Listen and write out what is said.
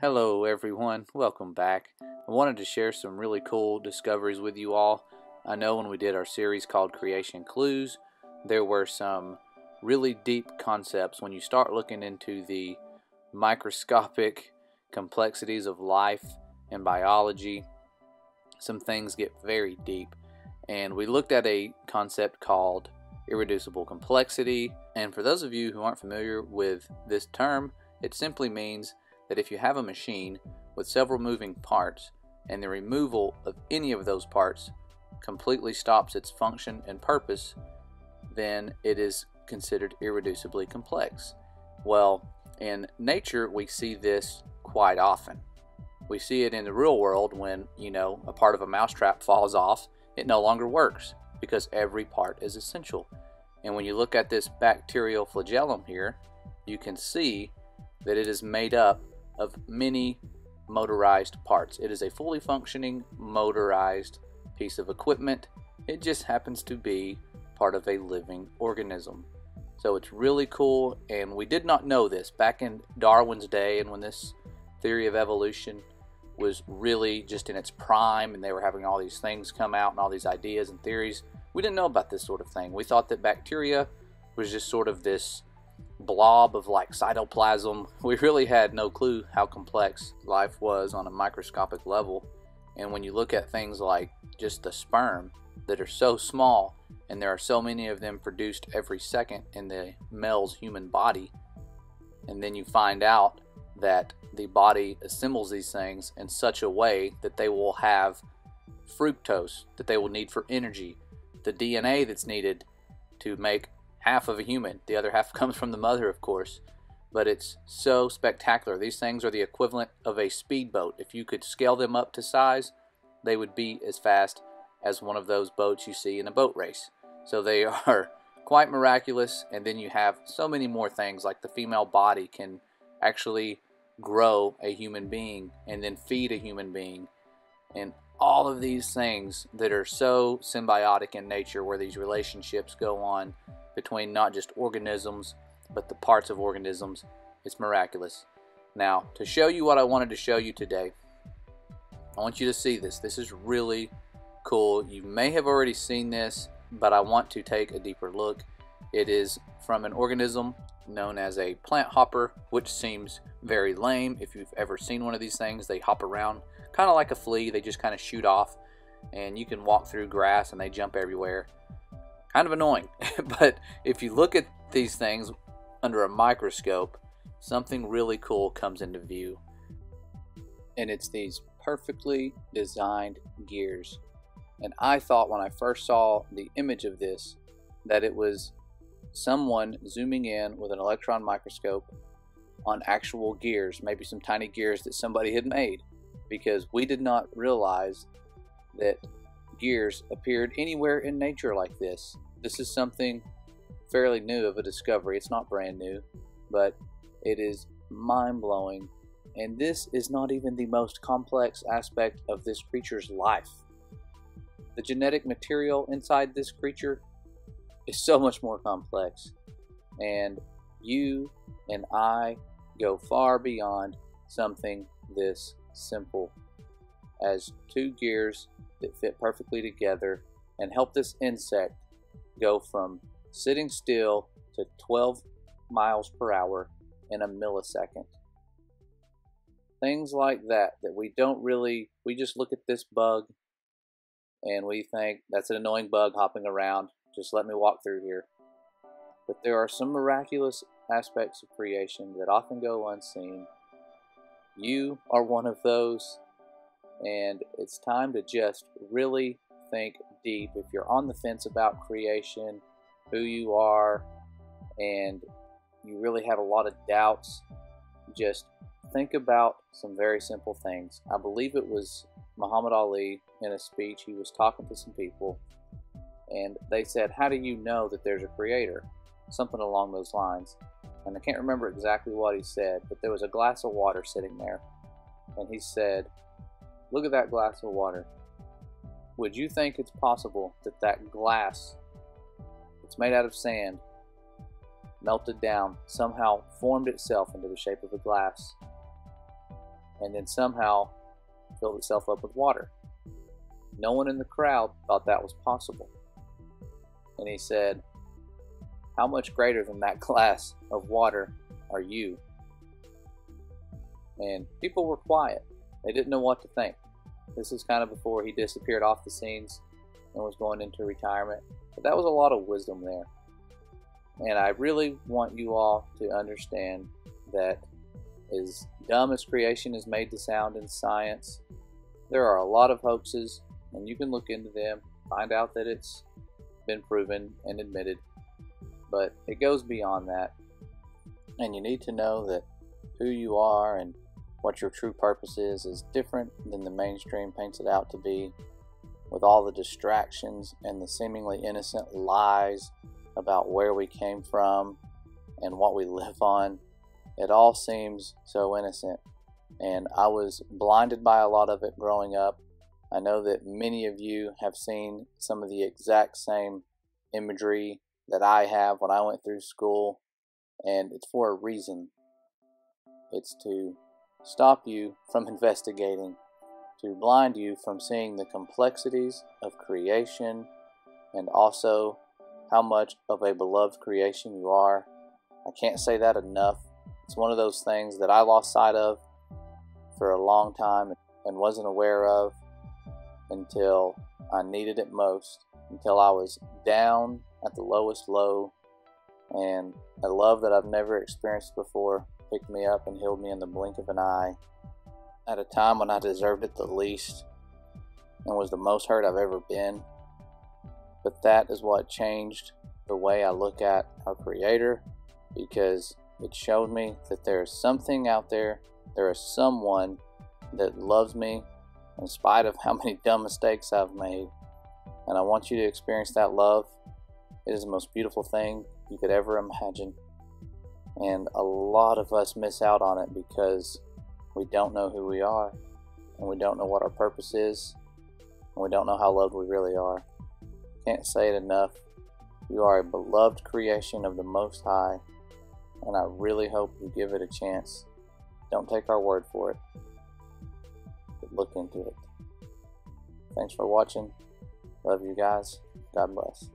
Hello everyone, welcome back. I wanted to share some really cool discoveries with you all. I know when we did our series called Creation Clues, there were some really deep concepts when you start looking into the microscopic complexities of life and biology. Some things get very deep. And we looked at a concept called irreducible complexity. And for those of you who aren't familiar with this term, it simply means that if you have a machine with several moving parts and the removal of any of those parts completely stops its function and purpose, then it is considered irreducibly complex. Well, in nature, we see this quite often. We see it in the real world when, you know, a part of a mousetrap falls off, it no longer works because every part is essential. And when you look at this bacterial flagellum here, you can see that it is made up of many motorized parts. It is a fully functioning motorized piece of equipment. It just happens to be part of a living organism. So it's really cool, and we did not know this back in Darwin's day and when this theory of evolution was really just in its prime and they were having all these things come out and all these ideas and theories. We didn't know about this sort of thing. We thought that bacteria was just sort of this blob of like cytoplasm. We really had no clue how complex life was on a microscopic level. And when you look at things like just the sperm that are so small and there are so many of them produced every second in the male's human body, and then you find out that the body assembles these things in such a way that they will have fructose that they will need for energy, the DNA that's needed to make half of a human. The other half comes from the mother, of course. But it's so spectacular. These things are the equivalent of a speedboat. If you could scale them up to size, they would be as fast as one of those boats you see in a boat race. So they are quite miraculous. And then you have so many more things, like the female body can actually grow a human being and then feed a human being. And all of these things that are so symbiotic in nature, where these relationships go on between not just organisms, but the parts of organisms. It's miraculous. Now, to show you what I wanted to show you today, I want you to see this. This is really cool. You may have already seen this, but I want to take a deeper look. It is from an organism known as a plant hopper, which seems very lame. If you've ever seen one of these things, they hop around kind of like a flea. They just kind of shoot off, and you can walk through grass and they jump everywhere kind of annoying. but if you look at these things under a microscope, something really cool comes into view. And it's these perfectly designed gears. And I thought when I first saw the image of this that it was someone zooming in with an electron microscope on actual gears, maybe some tiny gears that somebody had made, because we did not realize that gears appeared anywhere in nature like this. This is something fairly new of a discovery. It's not brand new, but it is mind blowing. And this is not even the most complex aspect of this creature's life. The genetic material inside this creature is so much more complex. And you and I go far beyond something this simple as two gears that fit perfectly together and help this insect go from sitting still to 12 miles per hour in a millisecond. Things like that, that we don't really, we just look at this bug and we think that's an annoying bug hopping around. Just let me walk through here. But there are some miraculous aspects of creation that often go unseen. You are one of those and it's time to just really think deep. If you're on the fence about creation, who you are, and you really have a lot of doubts, just think about some very simple things. I believe it was Muhammad Ali in a speech, he was talking to some people, and they said, How do you know that there's a creator? Something along those lines. And I can't remember exactly what he said, but there was a glass of water sitting there. And he said, Look at that glass of water. Would you think it's possible that that glass that's made out of sand melted down, somehow formed itself into the shape of a glass? and then somehow filled itself up with water. No one in the crowd thought that was possible. And he said, How much greater than that glass of water are you? And people were quiet. They didn't know what to think. This is kind of before he disappeared off the scenes and was going into retirement. But that was a lot of wisdom there. And I really want you all to understand that as dumb as creation is made to sound in science, there are a lot of hoaxes, and you can look into them, find out that it's been proven and admitted. But it goes beyond that. And you need to know that who you are and what your true purpose is is different than the mainstream paints it out to be, with all the distractions and the seemingly innocent lies about where we came from and what we live on. It all seems so innocent, and I was blinded by a lot of it growing up. I know that many of you have seen some of the exact same imagery that I have when I went through school, and it's for a reason. It's to stop you from investigating, to blind you from seeing the complexities of creation and also how much of a beloved creation you are. I can't say that enough. It's one of those things that I lost sight of for a long time and wasn't aware of until I needed it most, until I was down at the lowest low, and a love that I've never experienced before picked me up and healed me in the blink of an eye at a time when I deserved it the least and was the most hurt I've ever been. But that is what changed the way I look at our Creator because it showed me that there is something out there, there is someone that loves me in spite of how many dumb mistakes I've made. And I want you to experience that love. It is the most beautiful thing you could ever imagine. And a lot of us miss out on it because we don't know who we are, and we don't know what our purpose is, and we don't know how loved we really are. Can't say it enough. You are a beloved creation of the Most High, and I really hope you give it a chance. Don't take our word for it, but look into it. Thanks for watching. Love you guys. God bless.